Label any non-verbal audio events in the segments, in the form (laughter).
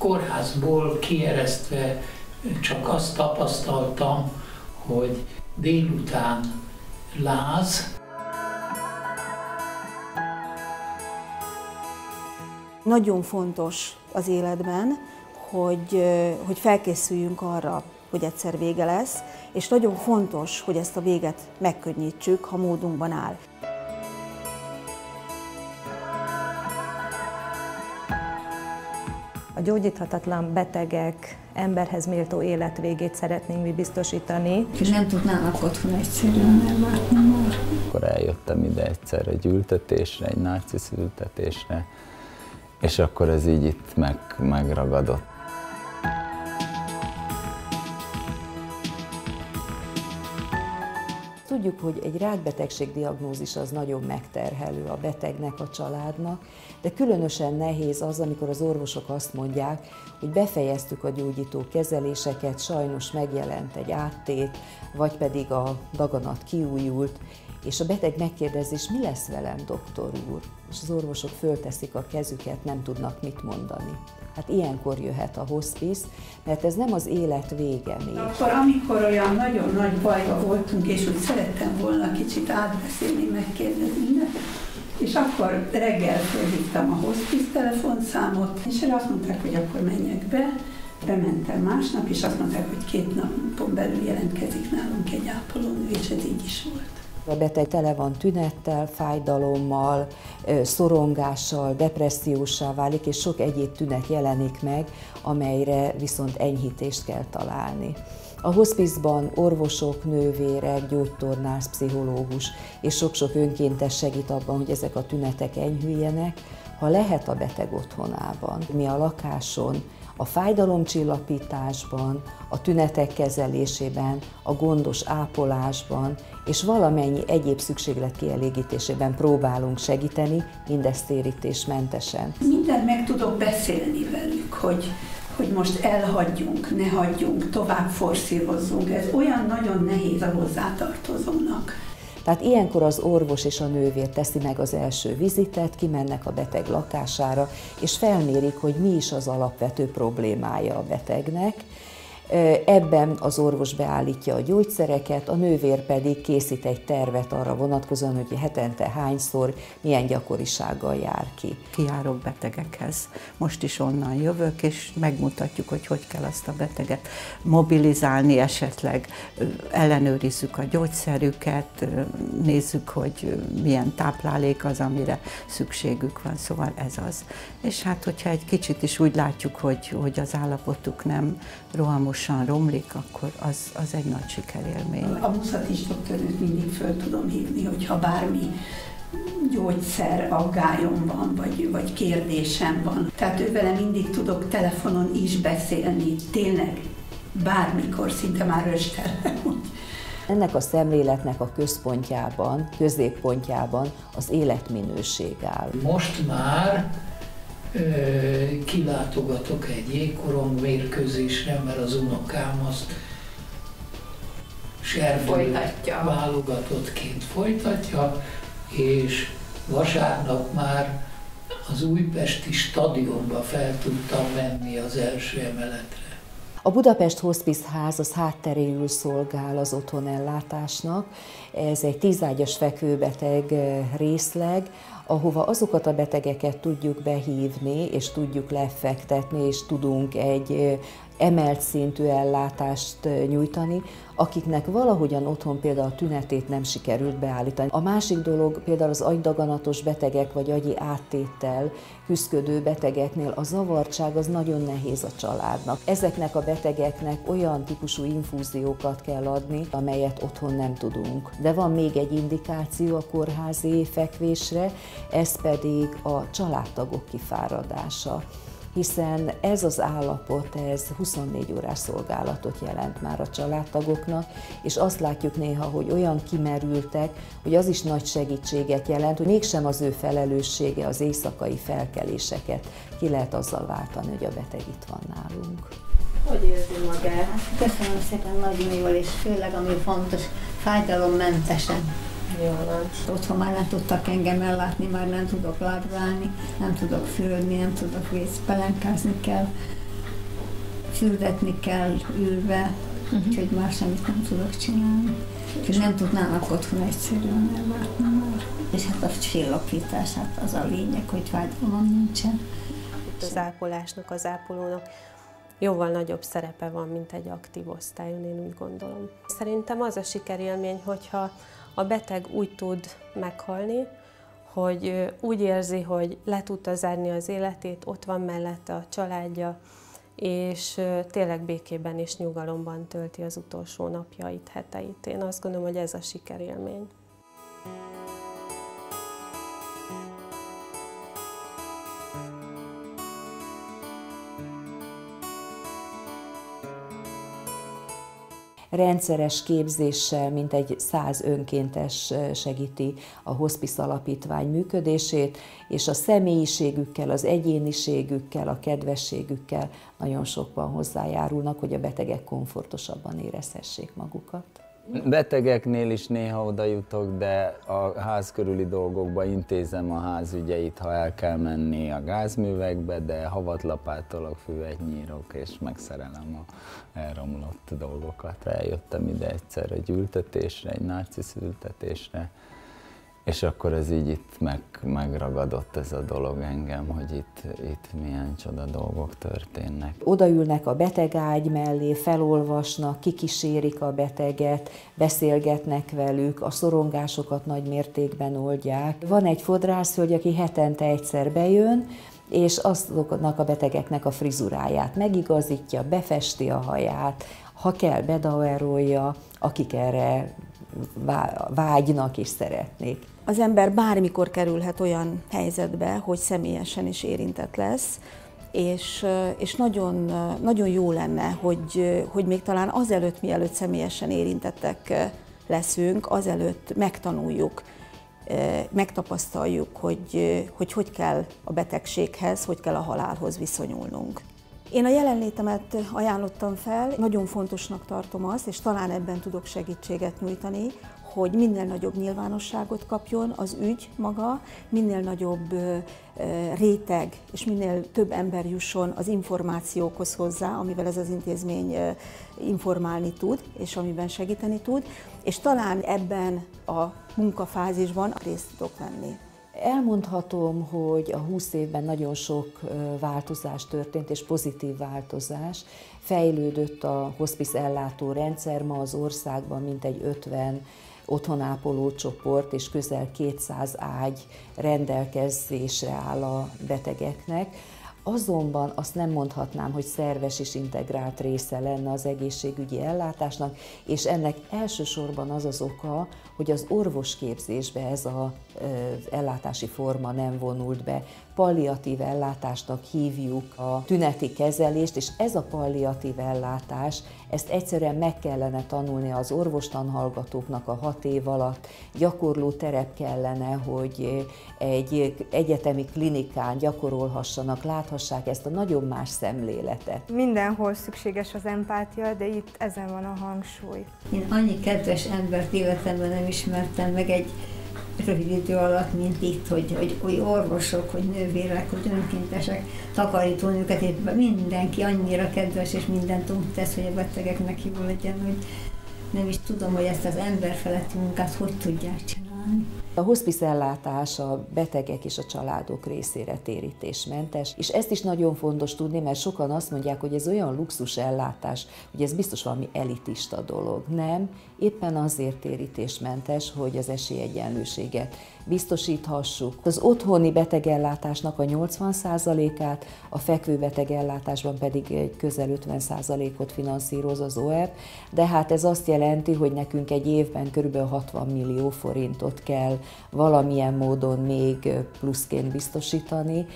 kórházból kieresztve csak azt tapasztaltam, hogy délután láz. Nagyon fontos az életben, hogy, hogy felkészüljünk arra, hogy egyszer vége lesz, és nagyon fontos, hogy ezt a véget megkönnyítsük, ha módunkban áll. A gyógyíthatatlan betegek emberhez méltó életvégét szeretnénk mi biztosítani. És nem tudnának otthon egyszerűen ellátni már. Akkor eljöttem ide egyszer egy ültetésre, egy nácisz ültetésre, és akkor ez így itt meg, megragadott. Tudjuk, hogy egy rákbetegség diagnózis az nagyon megterhelő a betegnek, a családnak, de különösen nehéz az, amikor az orvosok azt mondják, hogy befejeztük a gyógyító kezeléseket, sajnos megjelent egy áttét, vagy pedig a daganat kiújult, és a beteg megkérdezi, és mi lesz velem, doktor úr? És az orvosok fölteszik a kezüket, nem tudnak mit mondani. Hát ilyenkor jöhet a hospice, mert ez nem az élet vége még. Akkor, amikor olyan nagyon nagy bajba voltunk, és úgy szerettem volna kicsit átbeszélni, megkérdezni, és akkor reggel felhívtam a hospice telefonszámot, és erre azt mondták, hogy akkor menjek be. Bementem másnap, és azt mondták, hogy két napon belül jelentkezik nálunk egy ápolónő, és ez így is volt. A beteg tele van tünettel, fájdalommal, szorongással, depressziósá válik, és sok egyéb tünet jelenik meg, amelyre viszont enyhítést kell találni. A hospizban orvosok, nővérek, gyógytornász, pszichológus és sok-sok önkéntes segít abban, hogy ezek a tünetek enyhüljenek, ha lehet a beteg otthonában. Mi a lakáson a fájdalomcsillapításban, a tünetek kezelésében, a gondos ápolásban és valamennyi egyéb szükséglet kielégítésében próbálunk segíteni, mindezt térítésmentesen. Mindent meg tudok beszélni velük, hogy, hogy most elhagyjunk, ne hagyjunk, tovább forszírozzunk. Ez olyan nagyon nehéz a hozzátartozónak tehát ilyenkor az orvos és a nővér teszi meg az első vizitet, kimennek a beteg lakására, és felmérik, hogy mi is az alapvető problémája a betegnek, Ebben az orvos beállítja a gyógyszereket, a nővér pedig készít egy tervet arra vonatkozóan, hogy hetente hányszor, milyen gyakorisággal jár ki. Kijárok betegekhez. Most is onnan jövök, és megmutatjuk, hogy hogy kell azt a beteget mobilizálni, esetleg ellenőrizzük a gyógyszerüket, nézzük, hogy milyen táplálék az, amire szükségük van, szóval ez az. És hát, hogyha egy kicsit is úgy látjuk, hogy, hogy az állapotuk nem rohamosan romlik, akkor az, az egy nagy sikerélmény. A muszat is doktornőt mindig föl tudom hívni, hogyha bármi gyógyszer aggályom van, vagy, vagy kérdésem van. Tehát ővele mindig tudok telefonon is beszélni, tényleg bármikor, szinte már röstelem. (laughs) Ennek a szemléletnek a központjában, középpontjában az életminőség áll. Most már kilátogatok egy jégkorong mérkőzésre, mert az unokám azt serdő válogatottként folytatja, és vasárnap már az újpesti stadionba fel tudtam menni az első emeletre. A Budapest Hospice Ház az hátteréül szolgál az otthonellátásnak. Ez egy tízágyas fekvőbeteg részleg, ahova azokat a betegeket tudjuk behívni, és tudjuk lefektetni, és tudunk egy emelt szintű ellátást nyújtani, akiknek valahogyan otthon például a tünetét nem sikerült beállítani. A másik dolog például az agydaganatos betegek vagy agyi áttéttel küzdködő betegeknél a zavartság az nagyon nehéz a családnak. Ezeknek a betegeknek olyan típusú infúziókat kell adni, amelyet otthon nem tudunk. De van még egy indikáció a kórházi fekvésre, ez pedig a családtagok kifáradása hiszen ez az állapot, ez 24 órás szolgálatot jelent már a családtagoknak, és azt látjuk néha, hogy olyan kimerültek, hogy az is nagy segítséget jelent, hogy mégsem az ő felelőssége az éjszakai felkeléseket ki lehet azzal váltani, hogy a beteg itt van nálunk. Hogy érzi magát? Köszönöm szépen nagyon jól, és főleg ami fontos, fájdalommentesen. Jól van. Otthon már nem tudtak engem ellátni, már nem tudok lábrálni, nem tudok fürödni, nem tudok vízpelenkázni kell. fürdetni kell ülve, uh-huh. úgyhogy már semmit nem tudok csinálni. Úgyhogy nem tudnának otthon egyszerűen ellátni már. És hát a csillapítás, hát az a lényeg, hogy fájdalom nincsen. Az ápolásnak, az ápolónak jóval nagyobb szerepe van, mint egy aktív osztályon, én úgy gondolom. Szerintem az a sikerélmény, hogyha a beteg úgy tud meghalni, hogy úgy érzi, hogy le tudta zárni az életét, ott van mellette a családja, és tényleg békében és nyugalomban tölti az utolsó napjait, heteit. Én azt gondolom, hogy ez a sikerélmény. Rendszeres képzéssel, mint egy száz önkéntes segíti a hospice alapítvány működését, és a személyiségükkel, az egyéniségükkel, a kedvességükkel nagyon sokban hozzájárulnak, hogy a betegek komfortosabban érezhessék magukat. Betegeknél is néha oda jutok, de a ház körüli dolgokba intézem a házügyeit, ha el kell menni a gázművekbe, de havatlapátolok, füvet nyírok és megszerelem a elromlott dolgokat. Eljöttem ide egyszer egy ültetésre, egy náci ültetésre, és akkor ez így itt meg, megragadott ez a dolog engem, hogy itt, itt milyen csoda dolgok történnek. Odaülnek a betegágy mellé, felolvasnak, kikísérik a beteget, beszélgetnek velük, a szorongásokat nagy mértékben oldják. Van egy fodrászhölgy, aki hetente egyszer bejön, és azoknak a betegeknek a frizuráját megigazítja, befesti a haját, ha kell, bedauerolja, akik erre vágynak és szeretnék. Az ember bármikor kerülhet olyan helyzetbe, hogy személyesen is érintett lesz, és, és nagyon, nagyon jó lenne, hogy, hogy még talán azelőtt, mielőtt személyesen érintettek leszünk, azelőtt megtanuljuk, megtapasztaljuk, hogy, hogy hogy kell a betegséghez, hogy kell a halálhoz viszonyulnunk. Én a jelenlétemet ajánlottam fel, nagyon fontosnak tartom azt, és talán ebben tudok segítséget nyújtani, hogy minél nagyobb nyilvánosságot kapjon az ügy maga, minél nagyobb réteg és minél több ember jusson az információkhoz hozzá, amivel ez az intézmény informálni tud, és amiben segíteni tud, és talán ebben a munkafázisban részt tudok venni. Elmondhatom, hogy a 20 évben nagyon sok változás történt, és pozitív változás. Fejlődött a hospice ellátó rendszer, ma az országban mintegy 50 otthonápoló csoport és közel 200 ágy rendelkezésre áll a betegeknek. Azonban azt nem mondhatnám, hogy szerves és integrált része lenne az egészségügyi ellátásnak, és ennek elsősorban az az oka, hogy az orvosképzésbe ez az ellátási forma nem vonult be. Palliatív ellátásnak hívjuk a tüneti kezelést, és ez a palliatív ellátás, ezt egyszerűen meg kellene tanulni az orvostanhallgatóknak a hat év alatt. Gyakorló terep kellene, hogy egy egyetemi klinikán gyakorolhassanak, láthassák ezt a nagyon más szemléletet. Mindenhol szükséges az empátia, de itt ezen van a hangsúly. Én annyi kedves embert életemben nem ismertem meg egy rövid idő alatt, mint itt, hogy, hogy, hogy orvosok, hogy nővérek, hogy önkéntesek, takarítónőket, mindenki annyira kedves, és mindent úgy tesz, hogy a betegeknek jó legyen, hogy nem is tudom, hogy ezt az emberfeletti munkát hogy tudják csinálni. A hospice ellátás a betegek és a családok részére térítésmentes, és ezt is nagyon fontos tudni, mert sokan azt mondják, hogy ez olyan luxus ellátás, hogy ez biztos valami elitista dolog. Nem, éppen azért térítésmentes, hogy az esélyegyenlőséget biztosíthassuk. Az otthoni betegellátásnak a 80%-át, a fekvőbetegellátásban pedig egy közel 50%-ot finanszíroz az OER, de hát ez azt jelenti, hogy nekünk egy évben kb. 60 millió forintot kell valamilyen módon még pluszként biztosítani,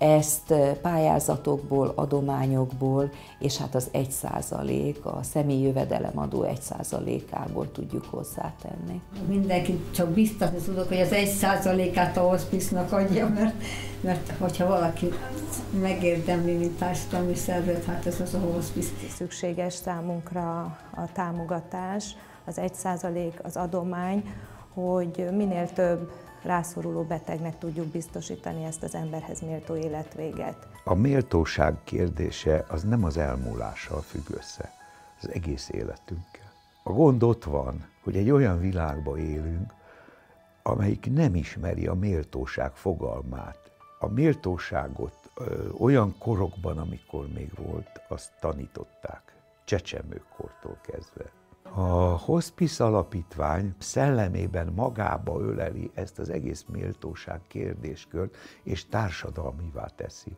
ezt pályázatokból, adományokból, és hát az 1 százalék, a személyi jövedelemadó 1 százalékából tudjuk hozzátenni. Mindenki csak biztatni tudok, hogy az 1 százalékát a hospice adja, mert, mert hogyha valaki megérdemli, mint társadalmi szervezet, hát ez az a hospice. Szükséges számunkra a támogatás, az 1 százalék, az adomány, hogy minél több rászoruló betegnek tudjuk biztosítani ezt az emberhez méltó életvéget. A méltóság kérdése az nem az elmúlással függ össze, az egész életünkkel. A gond ott van, hogy egy olyan világba élünk, amelyik nem ismeri a méltóság fogalmát. A méltóságot ö, olyan korokban, amikor még volt, azt tanították, csecsemőkortól kezdve. A Hospice Alapítvány szellemében magába öleli ezt az egész méltóság kérdéskört, és társadalmivá teszi.